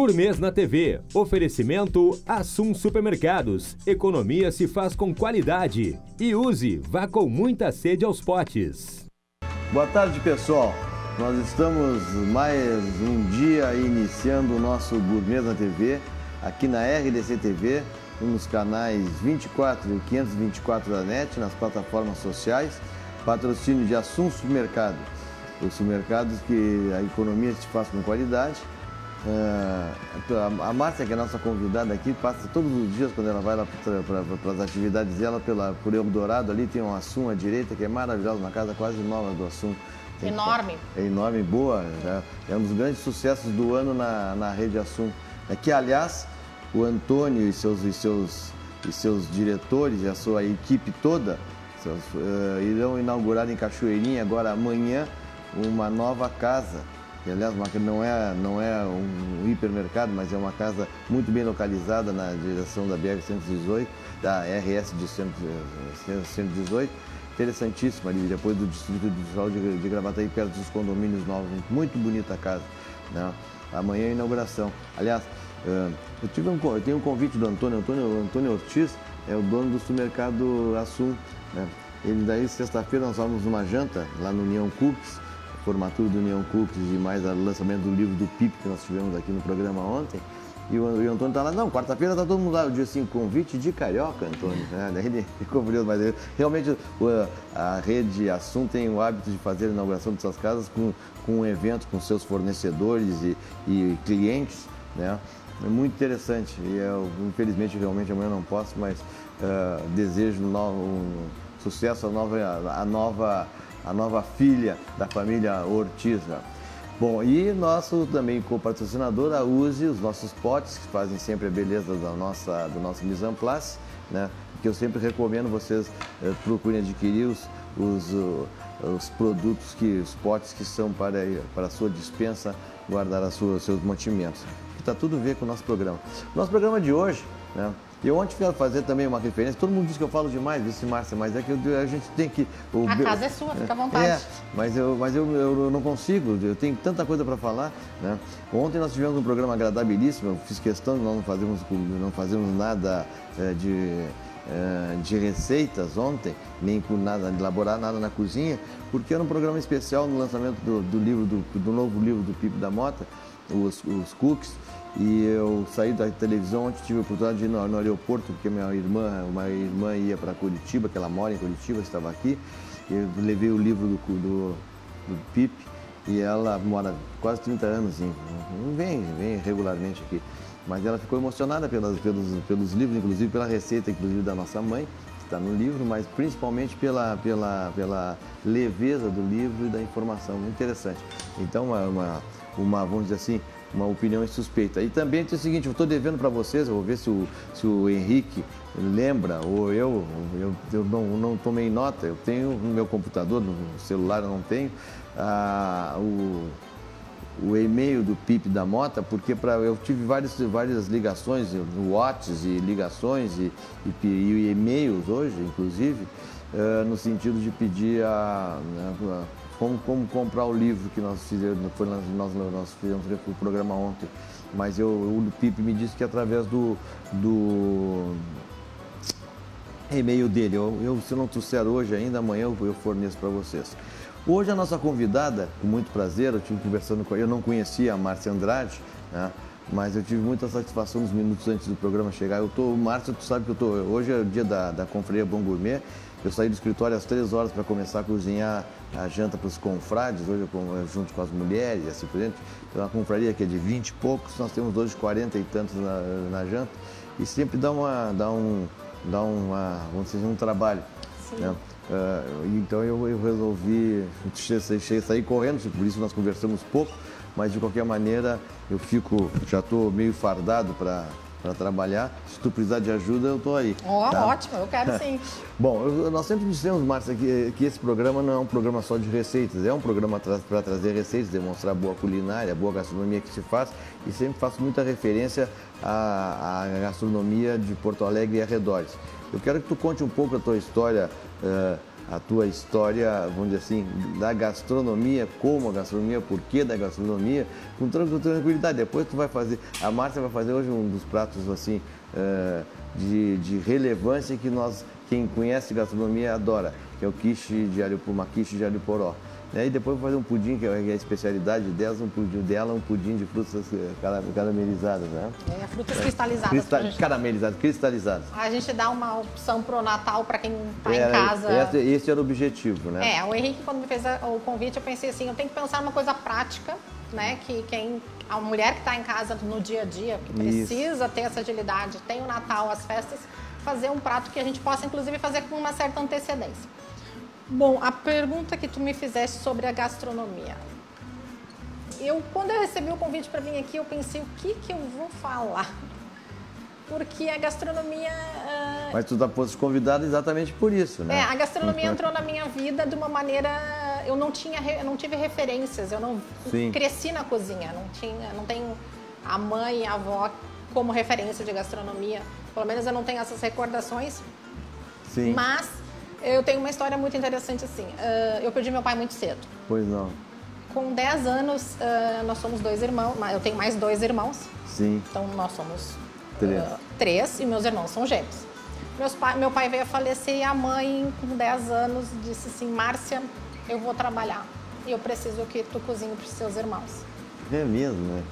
Gourmet na TV. Oferecimento Assum Supermercados. Economia se faz com qualidade. E use, vá com muita sede aos potes. Boa tarde, pessoal. Nós estamos mais um dia iniciando o nosso Gourmet na TV, aqui na RDC TV, nos canais 24 e 524 da NET, nas plataformas sociais. Patrocínio de Assum Supermercado. Os supermercados que a economia se faz com qualidade a Márcia, que é a nossa convidada aqui, passa todos os dias quando ela vai lá para as atividades dela pela, por Eldorado, ali tem um Assum à direita que é maravilhosa, uma casa quase nova do Assum. Enorme. É enorme, boa. Né? É um dos grandes sucessos do ano na, na rede Assum. É que, aliás, o Antônio e seus, e seus, e seus diretores e a sua equipe toda seus, uh, irão inaugurar em Cachoeirinha agora amanhã uma nova casa que aliás não é, não é um hipermercado, mas é uma casa muito bem localizada na direção da BR-118, da RS de 118, interessantíssima ali, depois do Distrito Industrial de, de Gravataí, perto dos condomínios novos, muito bonita a casa. Né? Amanhã é a inauguração. Aliás, eu, tive um, eu tenho um convite do Antônio, Antônio, Antônio Ortiz, é o dono do supermercado Assum. Né? Ele daí, sexta-feira, nós vamos numa janta lá no União Cooks, formatura do União Cooks e mais o lançamento do livro do PIP que nós tivemos aqui no programa ontem. E o, Antônio tá lá, não, quarta-feira tá todo mundo lá. Eu disse assim, convite de carioca, Antônio. É, daí ele ficou curioso, mas ele, realmente a rede Assum tem o hábito de fazer a inauguração de suas casas com, com um evento com seus fornecedores e, e clientes, né? É muito interessante. E eu, infelizmente, realmente amanhã não posso, mas uh, desejo no, um sucesso à nova, a nova a nova filha da família Ortiz. Bom, e nosso também co-patrocinador, a Use, os nossos potes, que fazem sempre a beleza da nossa, do nosso mise en place, né? que eu sempre recomendo vocês eh, procurem adquirir os, os, os produtos, que, os potes que são para, para a sua dispensa, guardar os seus mantimentos. Está tudo a ver com o nosso programa. Nosso programa de hoje, né? E ontem quero fazer também uma referência. Todo mundo diz que eu falo demais, disse Márcia, mas é que a gente tem que. O, a casa é sua, fica à vontade. É, mas eu, mas eu, eu não consigo, eu tenho tanta coisa para falar. Né? Ontem nós tivemos um programa agradabilíssimo, eu fiz questão de nós não fazermos, não fazermos nada é, de. É, de receitas ontem, nem por nada, elaborar nada na cozinha, porque era um programa especial no lançamento do, do livro, do, do novo livro do Pipo da Mota, os, os cookies, e eu saí da televisão ontem, tive a oportunidade de ir no, no aeroporto, porque minha irmã, uma irmã ia para Curitiba, que ela mora em Curitiba, estava aqui. Eu levei o livro do, do, do Pipe e ela mora quase 30 anos, não vem, vem regularmente aqui. Mas ela ficou emocionada pelas, pelos, pelos livros, inclusive pela receita, inclusive da nossa mãe, que está no livro, mas principalmente pela, pela, pela leveza do livro e da informação. Muito interessante. Então, uma, uma, uma vamos dizer assim, uma opinião insuspeita. E também tem o seguinte, eu estou devendo para vocês, vou ver se o, se o Henrique lembra, ou eu, eu, eu não, não tomei nota, eu tenho no meu computador, no celular eu não tenho, ah, o, o e-mail do PIP da Mota, porque pra, eu tive várias, várias ligações, WhatsApp e ligações e, e, e e-mails hoje, inclusive, uh, no sentido de pedir a, né, como, como comprar o livro que nós fizemos, foi, nós, nós, fizemos o programa ontem. Mas eu, o Pipe me disse que através do, do e-mail dele, eu, eu, se não trouxer hoje ainda, amanhã eu, eu forneço para vocês. Hoje a nossa convidada, com muito prazer, eu tive conversando com eu não conhecia a Márcia Andrade, né? mas eu tive muita satisfação nos minutos antes do programa chegar. Eu tô, Márcia, tu sabe que eu tô, hoje é o dia da, da Confraria Bom Gourmet, eu saí do escritório às três horas para começar a cozinhar a janta para os confrades, hoje eu, junto com as mulheres e assim por diante. Então, uma confraria que é de 20 e poucos, nós temos hoje 40 e tantos na, na janta. E sempre dá, uma, dá, um, dá uma, vamos dizer, um trabalho. Né? Uh, então eu, eu resolvi sair correndo, por isso nós conversamos pouco, mas de qualquer maneira eu fico, já estou meio fardado para para trabalhar. Se tu precisar de ajuda, eu estou aí. Oh, tá? Ótimo, eu quero sim. Bom, eu, nós sempre dissemos, Márcia, que, que esse programa não é um programa só de receitas, é um programa para trazer receitas, demonstrar boa culinária, boa gastronomia que se faz e sempre faço muita referência à, à gastronomia de Porto Alegre e arredores. Eu quero que tu conte um pouco a tua história uh, a tua história, vamos dizer assim, da gastronomia, como a gastronomia, porquê da gastronomia, com tranquilidade. Depois tu vai fazer, a Márcia vai fazer hoje um dos pratos assim uh, de, de relevância que nós, quem conhece gastronomia adora, que é o quiche de alho, uma quiche de alho poró. Né? E depois vou fazer um pudim, que é a especialidade delas, um pudim dela, um pudim de frutas eh, caramelizadas, né? É, frutas cristalizadas. Crista gente... Caramelizadas, cristalizadas. A gente dá uma opção pro Natal para quem está em casa. Esse, esse, era o objetivo, né? É, o Henrique, quando me fez o convite, eu pensei assim, eu tenho que pensar numa coisa prática, né? Que quem a mulher que está em casa no dia a dia, que precisa Isso. ter essa agilidade, tem o Natal, as festas, fazer um prato que a gente possa, inclusive, fazer com uma certa antecedência. Bom, a pergunta que tu me fizeste sobre a gastronomia. Eu, quando eu recebi o convite para vir aqui, eu pensei o que que eu vou falar, porque a gastronomia. Uh... Mas tu tá fosse convidada exatamente por isso, né? É, a gastronomia entrou na minha vida de uma maneira, eu não tinha, eu não tive referências, eu não Sim. cresci na cozinha, não tinha, não tenho a mãe a avó como referência de gastronomia. Pelo menos eu não tenho essas recordações. Sim. Mas eu tenho uma história muito interessante assim. Uh, eu perdi meu pai muito cedo. Pois não. Com 10 anos, uh, nós somos dois irmãos. Eu tenho mais dois irmãos. Sim. Então nós somos três, uh, três e meus irmãos são gêmeos. Meus pai, meu pai veio a falecer e a mãe, com 10 anos, disse assim: Márcia, eu vou trabalhar e eu preciso que tu cozinhe para os seus irmãos. É mesmo, né?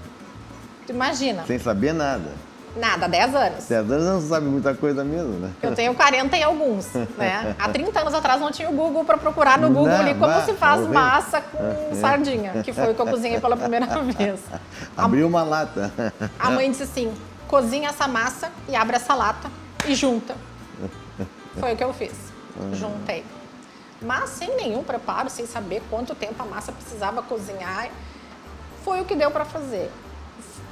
Tu imagina. Sem saber nada. Nada, 10 anos. 10 anos não sabe muita coisa mesmo, né? Eu tenho 40 e alguns, né? Há 30 anos atrás não tinha o Google para procurar no Google não, ali como se faz massa com sardinha, que foi o que eu cozinhei pela primeira vez. Abriu uma lata. A mãe disse assim, cozinha essa massa e abre essa lata e junta. Foi o que eu fiz, juntei. Mas sem nenhum preparo, sem saber quanto tempo a massa precisava cozinhar, foi o que deu para fazer.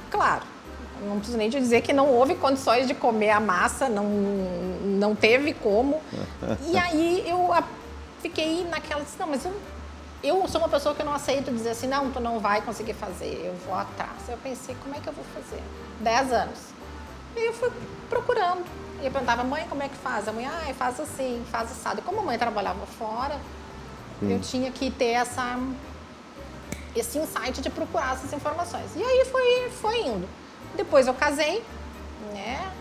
Claro, não preciso nem te dizer que não houve condições de comer a massa, não, não teve como. E aí eu fiquei naquela, não, mas eu, eu sou uma pessoa que não aceito dizer assim, não, tu não vai conseguir fazer, eu vou atrás. Eu pensei, como é que eu vou fazer? Dez anos. E eu fui procurando. E eu perguntava, mãe, como é que faz? A mãe, ah, faz assim, faz assado. E como a mãe trabalhava fora, Sim. eu tinha que ter essa, esse insight de procurar essas informações. E aí foi, foi indo. Depois eu casei, né?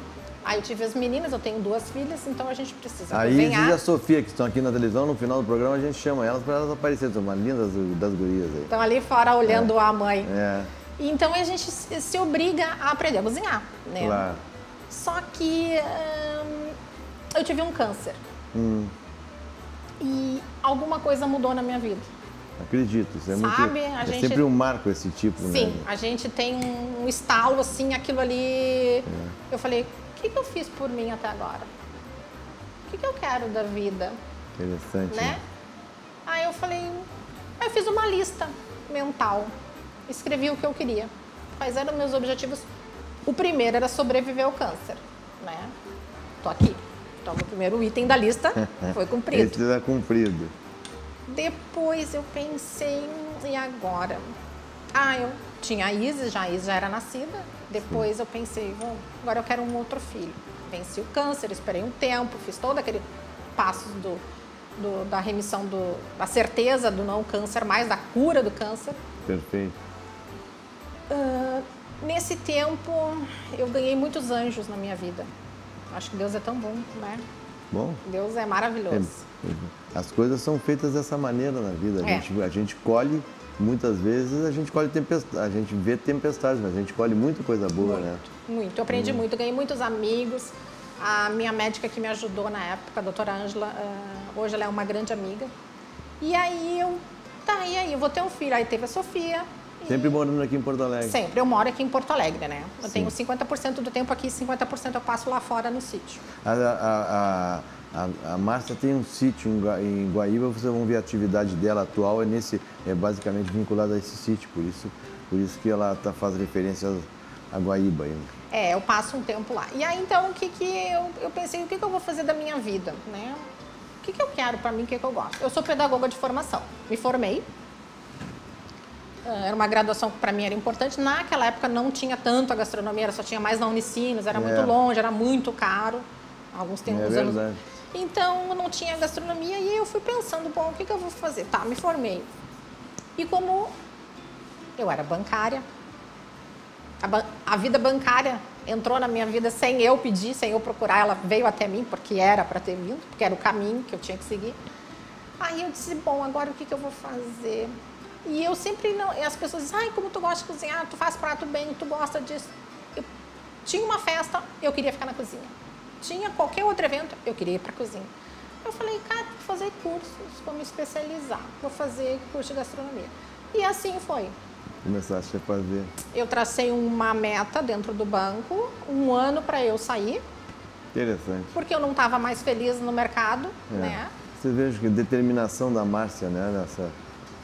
Aí eu tive as meninas, eu tenho duas filhas, então a gente precisa Aí cozinhar. e a Sofia, que estão aqui na televisão, no final do programa a gente chama elas para elas aparecerem, são uma lindas das gurias aí. Estão ali fora olhando é. a mãe. É. Então a gente se obriga a aprender a cozinhar, né? Claro. Só que hum, eu tive um câncer. Hum. E alguma coisa mudou na minha vida. Acredito, isso é Sabe, muito. A é gente, sempre um marco esse tipo, sim, né? Sim, a gente tem um estalo assim, aquilo ali. É. Eu falei, o que, que eu fiz por mim até agora? O que, que eu quero da vida? Interessante. Né? né? Aí eu falei, eu fiz uma lista mental, escrevi o que eu queria. Quais eram meus objetivos? O primeiro era sobreviver ao câncer, né? Tô aqui. Então, o primeiro item da lista foi cumprido. Esse era cumprido. Depois eu pensei, e agora? Ah, eu tinha a Isis, já a Isis já era nascida. Depois eu pensei, bom, agora eu quero um outro filho. Venci o câncer, esperei um tempo, fiz todo aquele passo do, do, da remissão, do, da certeza do não câncer, mais da cura do câncer. Perfeito. Uh, nesse tempo, eu ganhei muitos anjos na minha vida. Acho que Deus é tão bom, né? Bom. Deus é maravilhoso. As coisas são feitas dessa maneira na vida. A, é. gente, a gente colhe, muitas vezes, a gente colhe tempestade, a gente vê tempestades, mas a gente colhe muita coisa boa, muito, né? Muito, eu aprendi hum. muito, ganhei muitos amigos. A minha médica que me ajudou na época, a doutora Ângela, uh, hoje ela é uma grande amiga. E aí eu, tá, e aí, eu vou ter um filho. Aí teve a Sofia, Sempre morando aqui em Porto Alegre? Sempre. Eu moro aqui em Porto Alegre, né? Eu Sim. tenho 50% do tempo aqui, 50% eu passo lá fora no sítio. A, a, a, a Márcia tem um sítio em Guaíba, vocês vão ver a atividade dela atual, é, nesse, é basicamente vinculada a esse sítio, por isso, por isso que ela tá, faz referência a Guaíba ainda. É, eu passo um tempo lá. E aí, então, o que que eu, eu pensei, o que que eu vou fazer da minha vida, né? O que que eu quero para mim, o que que eu gosto? Eu sou pedagoga de formação, me formei, era uma graduação que para mim era importante. Naquela época não tinha tanto a gastronomia, só tinha mais na Unicinos, era é. muito longe, era muito caro. Alguns tempos, é anos, Então, não tinha gastronomia e eu fui pensando, bom, o que, que eu vou fazer? Tá, me formei. E como eu era bancária, a, ban a vida bancária entrou na minha vida sem eu pedir, sem eu procurar, ela veio até mim porque era para ter vindo, porque era o caminho que eu tinha que seguir. Aí eu disse, bom, agora o que, que eu vou fazer? E eu sempre não. As pessoas dizem, ai, como tu gosta de cozinhar, tu faz prato bem, tu gosta disso. Eu tinha uma festa, eu queria ficar na cozinha. Tinha qualquer outro evento, eu queria ir para a cozinha. Eu falei, cara, vou fazer cursos, vou me especializar, vou fazer curso de gastronomia. E assim foi. Começaste a fazer. Eu tracei uma meta dentro do banco, um ano para eu sair. Interessante. Porque eu não estava mais feliz no mercado, é. né? Você veja que determinação da Márcia, né? Nessa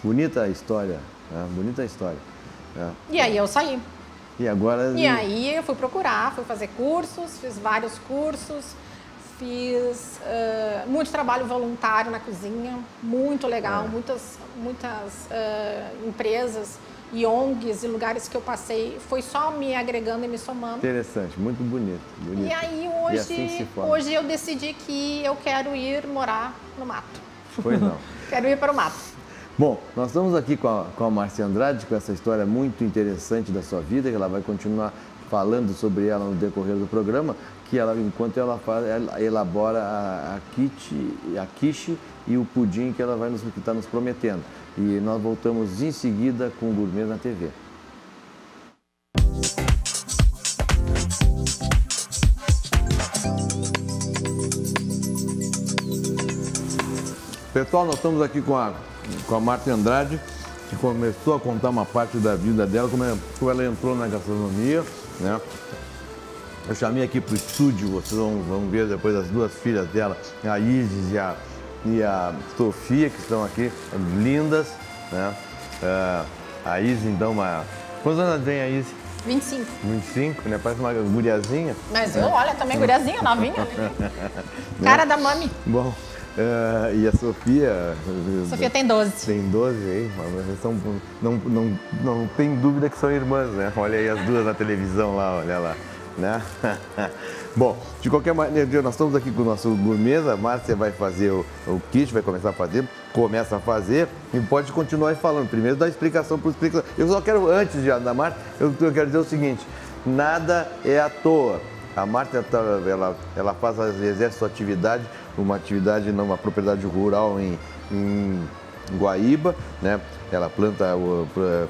bonita história, né? bonita história. Né? E aí eu saí. E agora. E aí eu fui procurar, fui fazer cursos, fiz vários cursos, fiz uh, muito trabalho voluntário na cozinha, muito legal, é. muitas, muitas uh, empresas e ONGs e lugares que eu passei, foi só me agregando e me somando. Interessante, muito bonito. bonito. E aí hoje, e assim hoje eu decidi que eu quero ir morar no mato. Pois não. quero ir para o mato. Bom, nós estamos aqui com a, com a Marcia Andrade, com essa história muito interessante da sua vida, que ela vai continuar falando sobre ela no decorrer do programa, que ela, enquanto ela, faz, ela elabora a, a, kit, a quiche e o pudim que ela vai nos, que está nos prometendo. E nós voltamos em seguida com o Gourmet na TV. Pessoal, nós estamos aqui com a, com a Marta Andrade, que começou a contar uma parte da vida dela, como, é, como ela entrou na gastronomia, né? Eu chamei aqui para o estúdio, vocês vão, vão, ver depois as duas filhas dela, a Isis e a, e a Sofia, que estão aqui, lindas, né? Uh, a Isis, então, uma... Quantos anos tem a Isis? 25. 25, né? Parece uma guriazinha. Mas eu, olha, também guriazinha, novinha. Cara da mami. Bom, uh, e a Sofia... Sofia tem 12. Tem 12 aí, mas são, não, não, não tem dúvida que são irmãs, né? Olha aí as duas na televisão lá, olha lá né? Bom, de qualquer maneira, nós estamos aqui com o nosso gourmet, a Márcia vai fazer o, o kit, vai começar a fazer, começa a fazer e pode continuar falando. Primeiro dá explicação para o explicador. Eu só quero, antes de da Márcia, eu, eu quero dizer o seguinte, nada é à toa. A Márcia, tá, ela, ela faz, exerce sua atividade, uma atividade numa propriedade rural em, em Guaíba, né? Ela planta,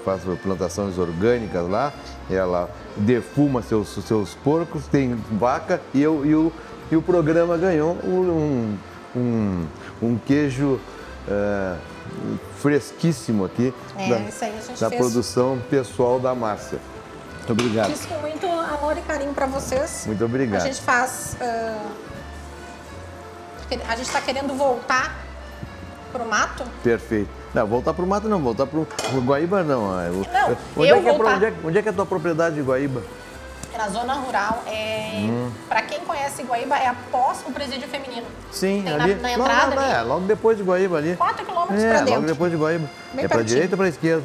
faz plantações orgânicas lá, ela defuma seus, seus porcos, tem vaca e, eu, e, o, e o programa ganhou um, um, um queijo uh, fresquíssimo aqui é, da, da produção pessoal da Márcia. Muito obrigado. Fiz com muito amor e carinho para vocês. Muito obrigado. A gente faz. Uh, a gente está querendo voltar para o mato. Perfeito. Não, voltar pro mato não, voltar pro, pro Guaíba não. É, não, onde, eu é que voltar... é, onde, é, onde é que é a tua propriedade de Guaíba? Na zona rural, é... Hum. para quem conhece Guaíba, é após o presídio feminino. Sim, Tem ali. Na, na entrada ali. É, logo depois de Guaíba ali. 4 quilômetros é, para dentro. logo depois de Guaíba. Bem é para direita ou para esquerda?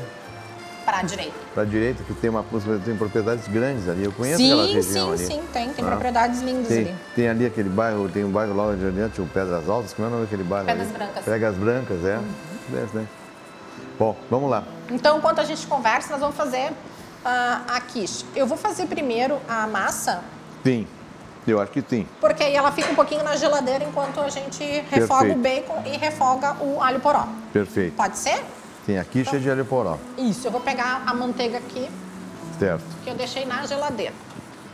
Para a direita. Para a direita, que tem, uma, tem propriedades grandes ali. Eu conheço sim, aquela região sim, ali. Sim, sim, tem. Tem ah. propriedades lindas tem, ali. Tem ali aquele bairro, tem um bairro lá onde adiante, o Pedras Altas, como é o nome daquele bairro Pedras ali? Brancas. Pedras Brancas, é. Uhum. Desse, né? Bom, vamos lá. Então, enquanto a gente conversa, nós vamos fazer uh, a quiche. Eu vou fazer primeiro a massa. Sim, eu acho que sim. Porque aí ela fica um pouquinho na geladeira enquanto a gente refoga Perfeito. o bacon e refoga o alho poró. Perfeito. Pode ser? Sim, a quiche então, é de alho poró. Isso, eu vou pegar a manteiga aqui. Certo. Que eu deixei na geladeira.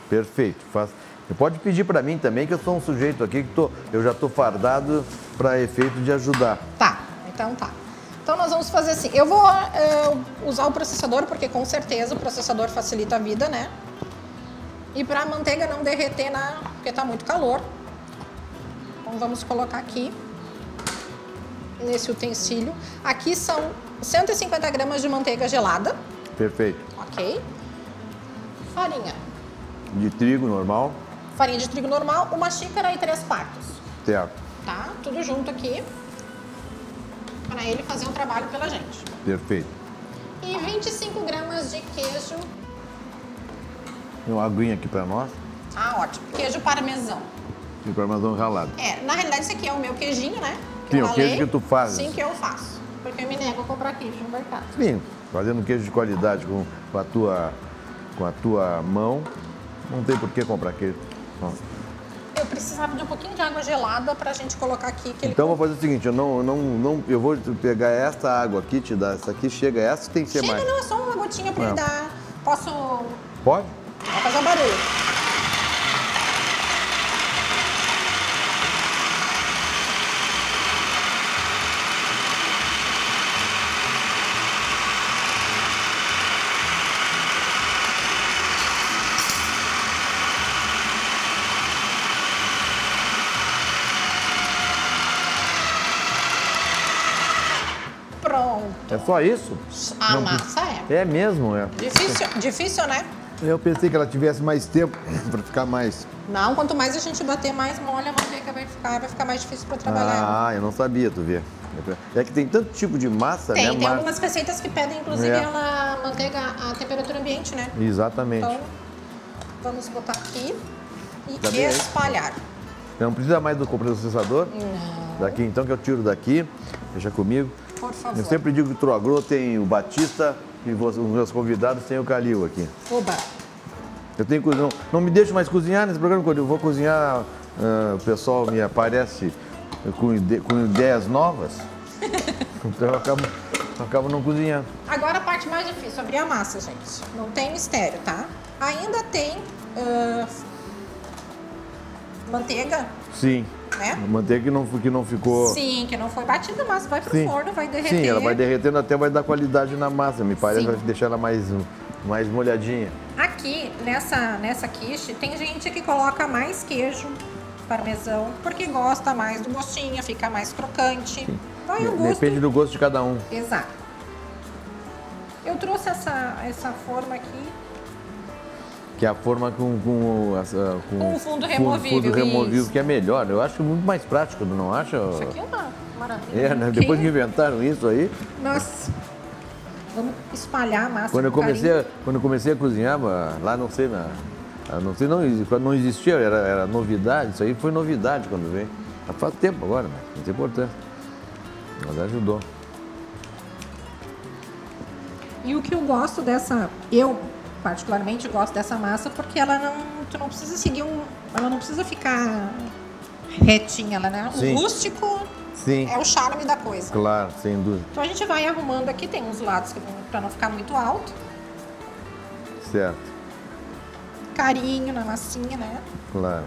Perfeito. Faz... Você pode pedir para mim também, que eu sou um sujeito aqui que tô, eu já estou fardado para efeito de ajudar. Tá, então tá. Então nós vamos fazer assim, eu vou é, usar o processador, porque com certeza o processador facilita a vida, né? E para a manteiga não derreter, na, porque está muito calor, então vamos colocar aqui, nesse utensílio. Aqui são 150 gramas de manteiga gelada. Perfeito. Ok. Farinha. De trigo normal. Farinha de trigo normal, uma xícara e três quartos. Certo. Tá? Tudo junto aqui para ele fazer um trabalho pela gente. Perfeito. E 25 gramas de queijo. Uma aguinha aqui para nós. Ah, ótimo. Queijo parmesão. E parmesão ralado. É, na realidade esse aqui é o meu queijinho, né? Sim, eu o queijo que tu fazes. Sim, que eu faço. Porque eu me nego a comprar queijo no mercado. Sim, fazendo queijo de qualidade com, com a tua com a tua mão, não tem por que comprar queijo. Eu precisava de um pouquinho de água gelada pra gente colocar aqui. Então vou fazer o seguinte, eu não, eu não, não, eu vou pegar esta água aqui, te dar essa aqui, chega essa, tem que ser Chega, mais. não, é só uma gotinha pra ele dar. Posso. Pode? Vai fazer um barulho. Pronto. É só isso? A Não massa é. É mesmo, é. Difícil, difícil, né? Eu pensei que ela tivesse mais tempo para ficar mais. Não, quanto mais a gente bater, mais mole a manteiga vai ficar, vai ficar mais difícil para trabalhar. Ah, eu não sabia, tu vê. É que tem tanto tipo de massa, Tem, né? tem Mas- algumas receitas que pedem, inclusive, É. ela manteiga a temperatura ambiente, né? Exatamente. Então, vamos botar aqui e Tá aí. espalhar. Não precisa mais do processador? Não, Daqui, então que eu tiro daqui, deixa comigo. Por favor. Eu sempre digo que o Troagro tem o Batista e os meus convidados têm o Calil aqui. Oba. Eu tenho que não, não me deixo mais cozinhar nesse programa, quando eu vou cozinhar, ah, o pessoal me aparece com, ide- com ideias novas. Então eu acabo, eu acabo não cozinhando. Agora a parte mais difícil, abrir a massa, gente. Não tem mistério, tá? Ainda tem ah, manteiga, Sim. Né? A manteiga que não, que não ficou. Sim, que não foi batida, mas vai pro Sim. forno, vai derreter. Sim, ela vai derretendo até vai dar qualidade na massa, me parece, Sim. vai deixar ela mais, mais molhadinha. Aqui, nessa, nessa quiche, tem gente que coloca mais queijo parmesão, porque gosta mais do gostinho, fica mais crocante. Vai o gosto. Depende do gosto de cada um. Exato. Eu trouxe essa, essa forma aqui. Que é a forma com, com, essa- com, Com o fundo removível, fundo removível, isso. que é melhor. Eu acho muito mais prático, não acha? Isso aqui é uma maravilha. É, né? Depois que inventaram isso aí, Nossa. Vamos espalhar a massa quando eu com comecei, carinho. a, quando eu comecei a cozinhar, mas lá não sei, na, ah, não sei, não, não existia, era, era novidade, isso aí foi novidade quando veio. Já faz tempo agora, né? Muito importante. Mas ajudou. E o que eu gosto dessa, eu particularmente gosto dessa massa porque ela não, tu não precisa seguir um, ela não precisa ficar retinha, ela né? Sim. O rústico Sim, é o charme da coisa. claro, sem dúvida. Então a gente vai arrumando aqui, tem uns lados que para não ficar muito alto, Certo, carinho na massinha, né? claro.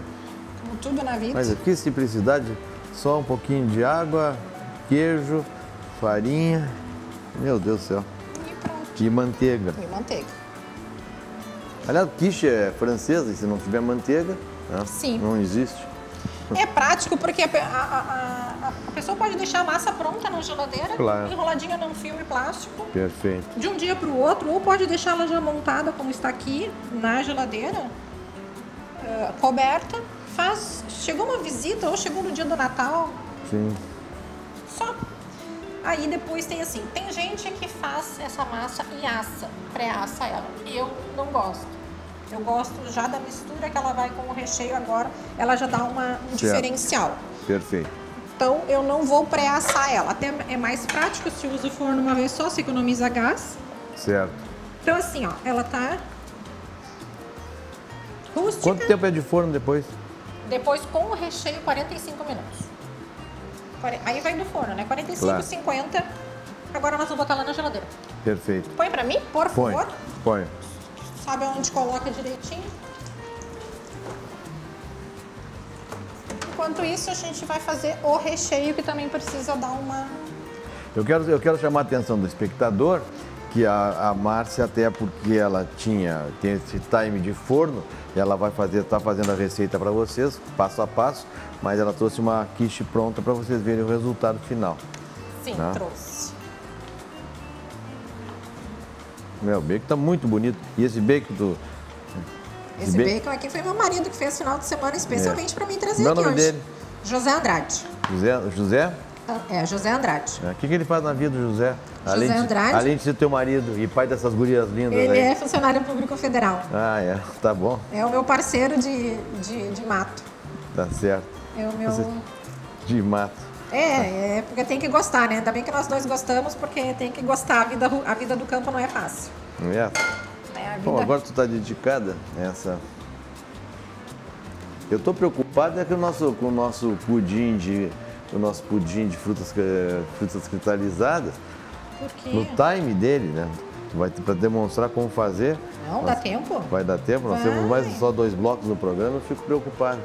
Como tudo na vida. Mas aqui, simplicidade, só um pouquinho de água, queijo, farinha, meu Deus do céu, E pronto. e manteiga. E manteiga. Aliás, quiche é francesa e se não tiver manteiga, né, Sim. não existe. É prático porque a, a- a- a- pessoa pode deixar a massa pronta na geladeira, Claro. enroladinha num filme plástico, Perfeito. de um dia para o outro, ou pode deixá-la já montada como está aqui na geladeira, eh, coberta. Faz, chegou uma visita ou chegou no dia do Natal, Sim. só. Aí depois tem assim, tem gente que faz essa massa e assa, pré-assa ela. Eu não gosto. Eu gosto já da mistura que ela vai com o recheio agora, ela já dá uma, um Certo. diferencial. Perfeito. Então eu não vou pré-assar ela. Até é mais prático se usa o forno uma vez só, se economiza gás. Certo. Então assim, ó, ela tá rústica. Quanto tempo é de forno depois? Depois com o recheio 45 minutos. Aí vai do forno, né? 45, Claro. 50. Agora nós vamos botar lá na geladeira. Perfeito. Põe pra mim, por Põe. favor. Põe. Sabe onde coloca direitinho? Enquanto isso, a gente vai fazer o recheio, que também precisa dar uma... Eu quero, eu quero chamar a atenção do espectador que a, a Márcia, até porque ela tinha tem esse time de forno, ela vai fazer, está fazendo a receita para vocês, passo a passo, mas ela trouxe uma quiche pronta para vocês verem o resultado final. Sim, Ah. trouxe. Meu, o bacon está muito bonito. E esse bacon do. Esse ba- bacon aqui foi meu marido que fez final de semana especialmente para mim trazer Meu aqui nome hoje. dele? José Andrade. José? José? É, José Andrade. É, O que, que ele faz na vida, José? além, de, Andrade? além de ser teu marido e pai dessas gurias lindas Ele aí. é funcionário público federal. Ah, é. Tá bom. É o meu parceiro de, de, de mato. Tá certo. É o meu... De mato. É, é, porque tem que gostar, né? Ainda bem que nós dois gostamos, porque tem que gostar. A vida, a vida do campo não é fácil. Não é? É. Bom, agora tu tá dedicada nessa. Eu tô preocupado é com o nosso, com o nosso pudim de. O nosso pudim de frutas, eh, frutas cristalizadas. No time dele, né? Vai para demonstrar como fazer. Não, dá tempo. Vai dar tempo? Nós Vai. temos mais só dois blocos no programa, eu fico preocupado.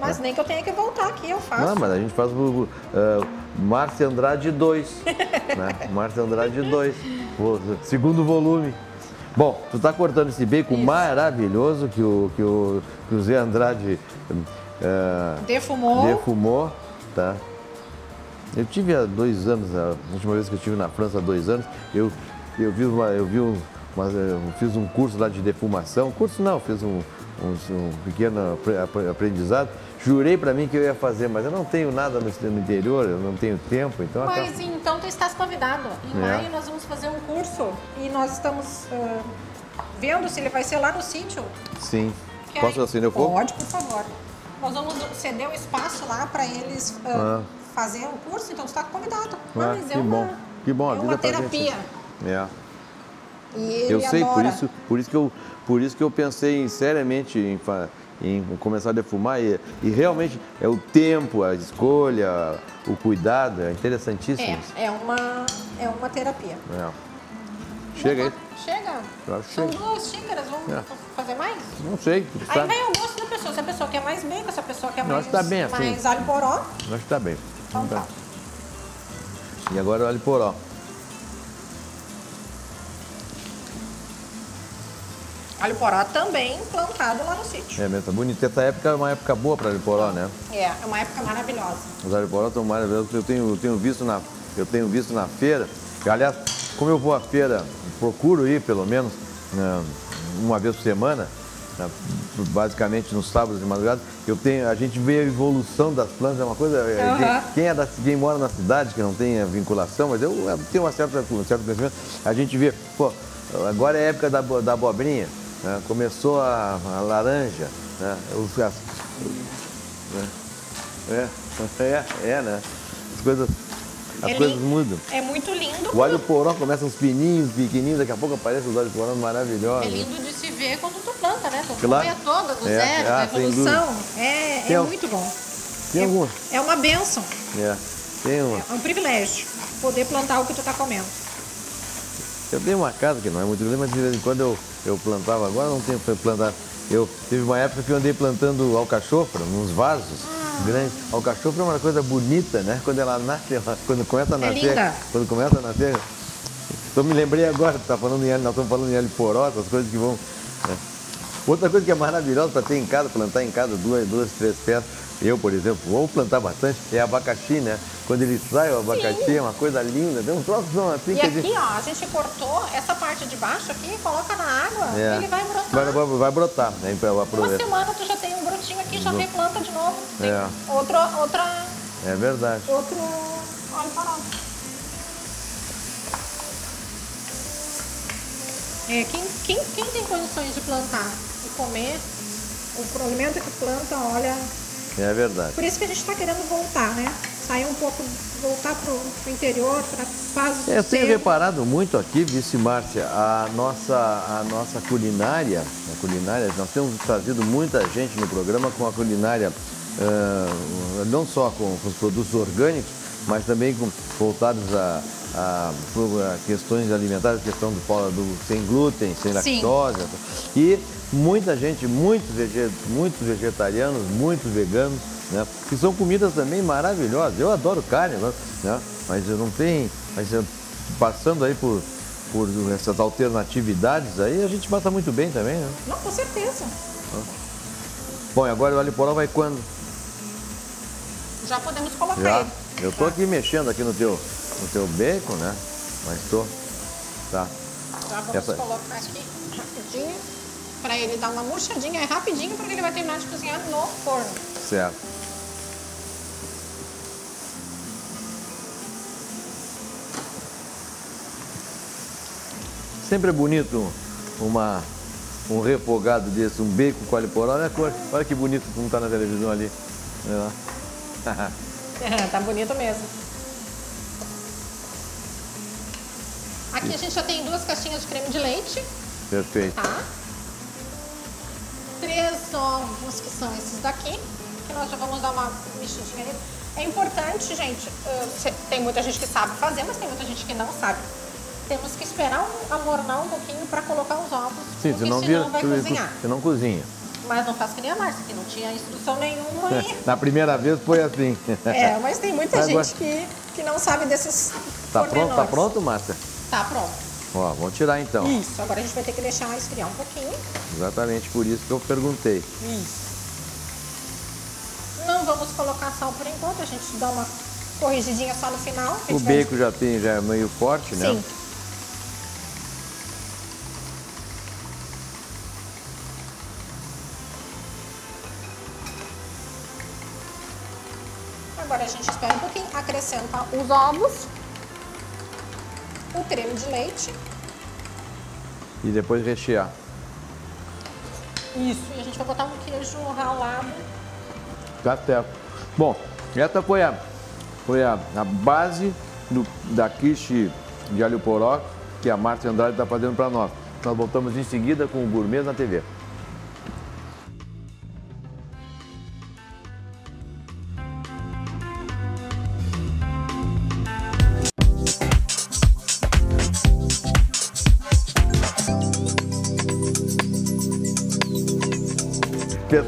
Mas nem que eu tenha que voltar aqui, eu faço. Não, mas a gente faz o uh, Márcia Andrade 2. né? Márcia Andrade 2. O segundo volume. Bom, tu tá cortando esse bacon Isso. maravilhoso que o, que o, que o Zé Andrade uh, Defumou. defumou, tá? Eu tive há dois anos, a última vez que eu estive na França há dois anos, eu, eu, vi uma, eu vi um, uma- eu fiz um curso lá de defumação. Curso não, fiz um, um, um pequeno apre- apre- aprendizado. Jurei para mim que eu ia fazer, mas eu não tenho nada no, interior, eu não tenho tempo, então eu Mas acabo- então tu estás convidado. Em É. maio nós vamos fazer um curso e nós estamos ah, vendo se ele vai ser lá no sítio. Sim. Que Posso acender o fogo? Pode, por favor. Nós vamos ceder o espaço lá para eles ah, Ah. fazer o curso, então tu está convidado. Ah, Mas que é uma, bom. Que bom, é uma terapia. É. E Eu sei, por adora. isso, por, isso que eu, por isso que eu pensei em, seriamente em, em começar a defumar e, e realmente é o tempo, a escolha, o cuidado, é interessantíssimo. É, é uma, é uma terapia. É. Chega aí. Chega. São duas xícaras, vamos É. fa- fazer mais? Não sei, Aí vai ao gosto da pessoa. Se a pessoa quer mais bacon, se a pessoa quer mais, que tá bem assim. mais alho poró, que tá bem. então tá. E agora olha poró. Alho poró também plantado lá no sítio. É mesmo, tá bonito. Essa época é uma época boa para poró, né? É, é uma época maravilhosa. Os aliporó estão maravilhosos. Eu tenho, eu tenho visto na, eu tenho visto na feira. Aliás, como eu vou à feira, procuro ir pelo menos né, uma vez por semana, né, basicamente nos sábados de madrugada, eu tenho, a gente vê a evolução das plantas, é uma coisa. é, Aham. Quem, quem é da, quem mora na cidade, que não tem a vinculação, mas eu, eu tenho uma certa, um certo conhecimento, a gente vê, pô, agora é a época da, da abobrinha, né, começou a, a laranja, né, os, as- é, é, é, né? As coisas, as É coisas mudam. É muito lindo. O alho poró começa uns pininhos, pequenininhos, daqui a pouco aparecem os alhos poró maravilhosos. É lindo de se ver quando tu planta, né? Tu Claro. vê toda, do É, zero, ah, da evolução. É, é muito bom. Tem é, alguma? é uma benção. É, tem uma. É um privilégio poder plantar o que tu tá comendo. Eu tenho uma casa que não é muito grande, mas de vez em quando eu, eu plantava, agora não tenho pra plantar. Eu teve uma época que eu andei plantando alcachofra, nos vasos grandes. Alcachofra é uma coisa bonita, né? Quando ela nasce, ela- quando começa a É nascer. linda. Quando começa a nascer. Então me lembrei agora, tá falando em nós estamos falando em alho poró, essas coisas que vão. né? Outra coisa que é maravilhosa para ter em casa, plantar em casa duas, duas, três peças. Eu, por exemplo, vou plantar bastante, é abacaxi, né? Quando ele sai o abacaxi Sim. é uma coisa linda, tem um troço assim E que a aqui, gente- ó, a gente cortou essa parte de baixo aqui, coloca na água, É. ele vai brotar. Vai, vai- vai brotar, né? Pra eu Uma semana tu já tem um brotinho aqui, já replanta de novo. Tem É. outro, outra, É verdade. outro alho poró. É, quem, quem, quem tem condições de plantar e comer, o alimento que planta, olha, É verdade. por isso que a gente está querendo voltar, né? Sair um pouco, voltar pro, pro interior, para fase É, Eu tenho reparado muito aqui, vice Márcia, a nossa, a nossa culinária, a culinária, nós temos trazido muita gente no programa com a culinária, ah, não só com, com os produtos orgânicos, mas também com, voltados a, a, a questões alimentares, questão do, do sem glúten, sem Sim. lactose. E muita gente, muitos, vege, muitos vegetarianos, muitos veganos, né? Que são comidas também maravilhosas. Eu adoro carne, né? Mas eu não tenho. Mas eu, passando aí por, por essas alternatividades aí, a gente passa muito bem também, né? Não, com certeza. Bom, e agora o alho poró vai quando? Já podemos colocar Já. ele. Eu tô aqui mexendo aqui no teu, no teu bacon, né? Mas tô. Tá. Já vamos Essa- colocar aqui rapidinho, para ele dar uma murchadinha, é rapidinho, porque ele vai terminar de cozinhar no forno. Certo. Sempre é bonito uma, um refogado desse, um bacon com alho poró. Olha, a cor, olha que bonito como está na televisão ali. É. tá bonito mesmo. Aqui a gente já tem duas caixinhas de creme de leite, Perfeito. tá? Três ovos, que são esses daqui, que nós já vamos dar uma mexidinha ali. É importante, gente, cê- tem muita gente que sabe fazer, mas tem muita gente que não sabe. Temos que esperar amornar um pouquinho para colocar os ovos, Sim, porque senão vira. vai cozinhar. Você não cozinha. Mas não faz que nem a Márcia, que não tinha instrução nenhuma e... Na primeira vez foi assim. É, mas tem muita Agora- gente que, que não sabe desses Tá pronto, tá pronto, Márcia? Tá pronto. Ó, vamos tirar então. Isso, agora a gente vai ter que deixar esfriar um pouquinho. Exatamente por isso que eu perguntei. Isso. Não vamos colocar sal por enquanto, a gente dá uma corrigidinha só no final. O gente vai- bacon já tem, já é meio forte, né? Sim. Agora a gente espera um pouquinho, acrescenta os ovos, o creme de leite. E depois rechear. Isso, e a gente vai botar um queijo ralado. Tá certo. Bom, essa foi a, foi a, a base do, da quiche de alho poró que a Márcia Andrade está fazendo para nós. Nós voltamos em seguida com o Gourmet na TV.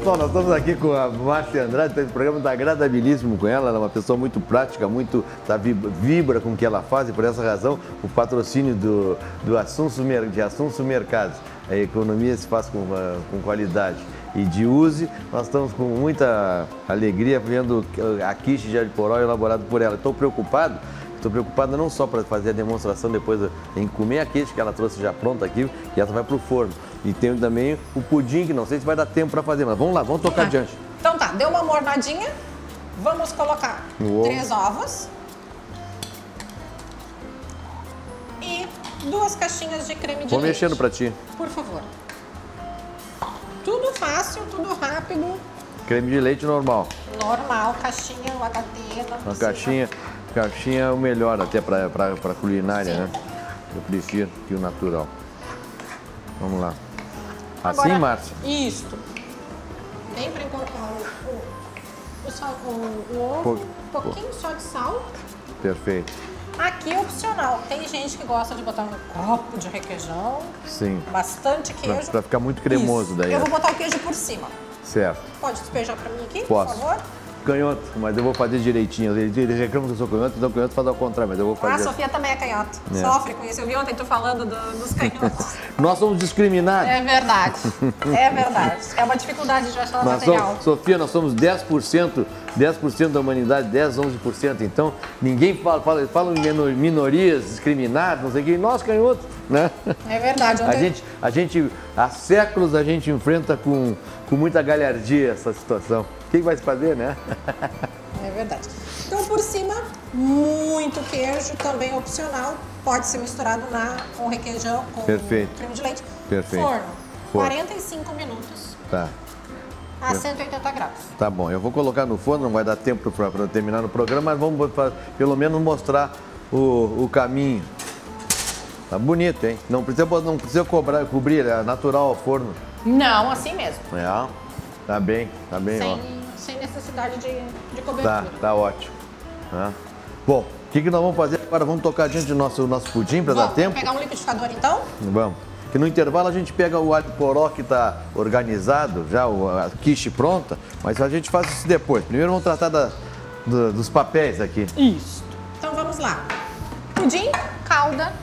Pessoal, nós estamos aqui com a Márcia Andrade, esse programa está agradabilíssimo com ela, ela é uma pessoa muito prática, muito tá, vib- vibra com o que ela faz e por essa razão o patrocínio do, do Assunço, Mer- de Assunço Mercados. A economia se faz com, ah, com qualidade. E de use, nós estamos com muita alegria vendo a quiche de alho elaborado por ela. Estou preocupado Estou preocupado não só para fazer a demonstração depois em comer a queijo que ela trouxe já pronta aqui e essa vai para o forno. E tem também o pudim, que não sei se vai dar tempo para fazer, mas vamos lá, vamos tocar Tá. adiante. Então tá, deu uma mornadinha. Vamos colocar ovo. três ovos. E duas caixinhas de creme de Vou leite. mexendo para ti. Por favor. Tudo fácil, tudo rápido. Creme de leite normal. Normal, caixinha, o HT, não Uma caixinha, caixinha é o melhor até para culinária, Sim. né? Eu prefiro que o natural. Vamos lá. Assim, Márcia? Isto. Vem para incorporar o, o, sal, o, o ovo, um pouquinho só de sal. Perfeito. Aqui é opcional. Tem gente que gosta de botar um copo de requeijão, Sim. bastante Pra, queijo. pra ficar muito cremoso Isso. daí. Eu né? vou botar o queijo por cima. Certo. Pode despejar para mim aqui, Posso. por favor? Canhoto, mas eu vou fazer direitinho. Ele, ele reclama que eu sou canhoto, então canhoto faz ao contrário, mas eu vou Ah, a fazer. Sofia também é canhota. É. Sofre com isso. Eu vi ontem tu falando do- dos canhotos. Nós somos discriminados. é verdade. É verdade. É uma dificuldade de achar Nós material. somos, Sofia, nós somos 10%, 10% da humanidade, 10, 11%. Então, ninguém fala, fala, falam em mino- minorias, discriminados, não sei o que, nós canhotos, né? É verdade. A Ontem... gente, a gente, há séculos a gente enfrenta com, com muita galhardia essa situação. O que vai se fazer, né? É verdade. Então, por cima, muito queijo, também opcional. Pode ser misturado na, com requeijão, com Perfeito. creme de leite. Perfeito. Forno, Forno. 45 minutos Tá, a 180 graus. tá bom. Eu vou colocar no forno, não vai dar tempo para terminar no programa, mas vamos pelo menos mostrar o, o caminho. Tá bonito, hein? Não precisa, não precisa cobrar, cobrir, é natural ao forno. Não, assim mesmo. É, tá bem, tá bem, ó. Sem, sem necessidade de, de Tá, cobertura. tá ótimo. Tá. Bom, o que, que nós vamos fazer agora? Vamos tocar adiante do nosso, nosso pudim para dar Vamos tempo? pegar um liquidificador então? Vamos. Que no intervalo a gente pega o alho poró que está organizado, já o- a quiche pronta, mas a gente faz isso depois. Primeiro vamos tratar da- do- dos papéis aqui. Isso. Então vamos lá. Pudim, calda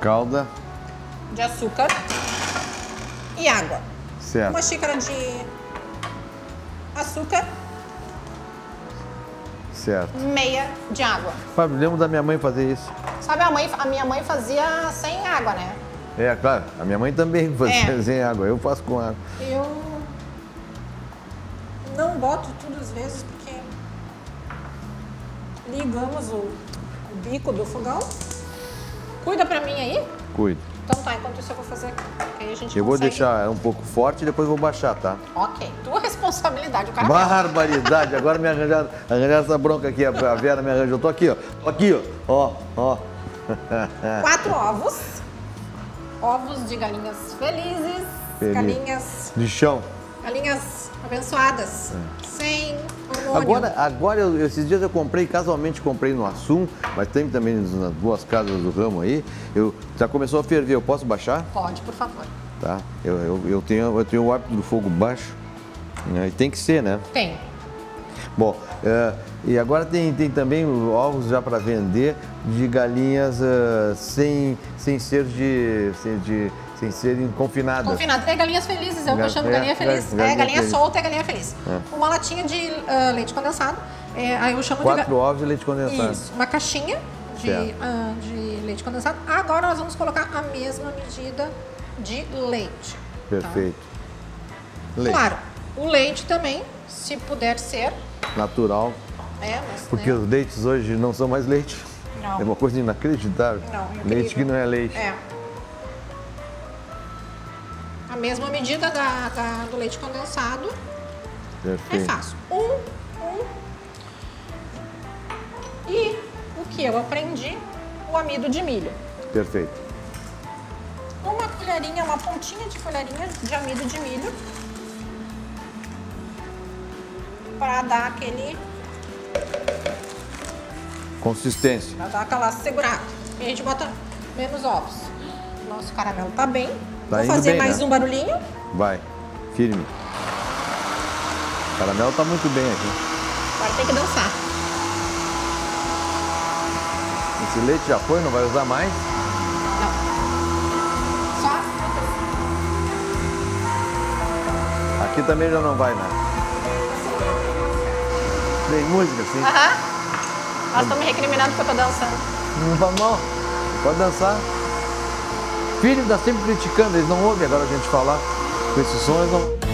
Calda, de açúcar e água. Certo. Uma xícara de açúcar, Certo. meia de água. Fábio, lembro da minha mãe fazer isso. Sabe, a, mãe, a minha mãe fazia sem água, né? É, claro, a minha mãe também fazia É. sem água, eu faço com água. Eu não boto tudo às vezes porque ligamos o, o bico do fogão. Cuida pra mim aí. Cuide. Então tá, enquanto isso eu vou fazer aqui. Aí a gente Eu vou consegue- deixar um pouco forte e depois vou baixar, tá? Ok, tua responsabilidade, o cara Barbaridade, agora me arranjaram, arranjaram essa bronca aqui, a a Vera me arranjou. Tô aqui, ó. Tô aqui, ó. Ó, ó. Quatro ovos. Ovos de galinhas felizes. Feliz. Galinhas, De chão. Galinhas abençoadas. Sem hormônio. Agora, agora eu- esses dias eu comprei, casualmente comprei no Assum, mas tem também nas duas casas do ramo aí. Eu, já começou a ferver, eu posso baixar? Pode, por favor. Tá? Eu, eu, eu tenho, eu tenho o hábito do fogo baixo. né? E tem que ser, né? Tem. Bom, é, e agora tem, tem também ovos já para vender de galinhas ah, sem, sem ser de. Sem, de, sem serem confinadas. Confinado. É galinhas felizes, é eu chamo é, galinha é, feliz. É, galinha feliz. solta é galinha feliz. É. Uma latinha de ah, leite condensado. É, aí eu chamo de. Quatro ga- ovos e leite condensado. Isso, uma caixinha de, ah, de leite condensado. Agora nós vamos colocar a mesma medida de leite. tá? Perfeito. Leite. Claro, o leite também, se puder ser. Natural. É, mas, Porque né? os leites hoje não são mais leite. Não. É uma coisa inacreditável. Não, leite que não é leite. É. A mesma medida da, da- do leite condensado. É Perfeito. fácil. Um, um. E o que eu aprendi? O amido de milho. Perfeito. Uma colherinha, uma pontinha de colherinha de amido de milho. Para dar aquele. Consistência. Pra dar aquela segurada. E a gente bota menos ovos. Nosso caramelo tá bem. Tá Vou fazer bem, mais né? um barulhinho. Vai. Firme. O caramelo tá muito bem aqui. Agora tem que dançar. Esse leite já foi, não vai usar mais? Não. Só. Aqui também já não vai nada. Tem música, sim. Aham. Nós estamos me recriminando porque eu tô dançando. Mal. Pode dançar. Filho tá sempre criticando, eles não ouvem agora a gente falar com esses sons. Não...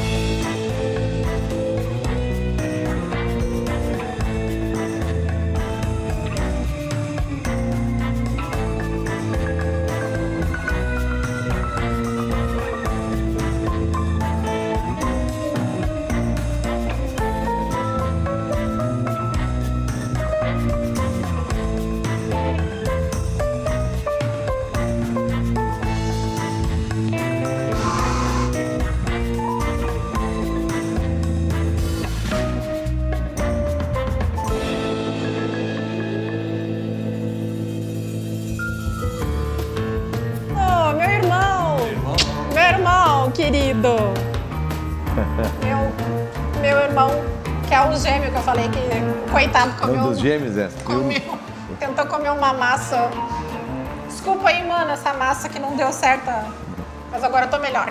massa. Desculpa aí, mano, essa massa que não deu certa. Mas agora eu tô melhor.